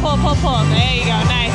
Pull, pull, pull. There you go. Nice.